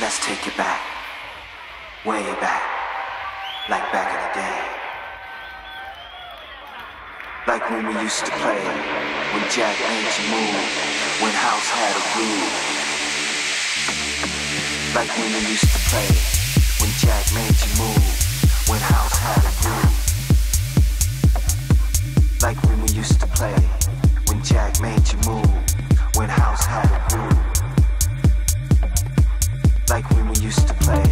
Let's take it back. Way back. Like back in the day. Like when we used to play. When Jack Lynch moved. When House had a groove. Like when we used to play. When Jack made you move, When House had a groove. used to play.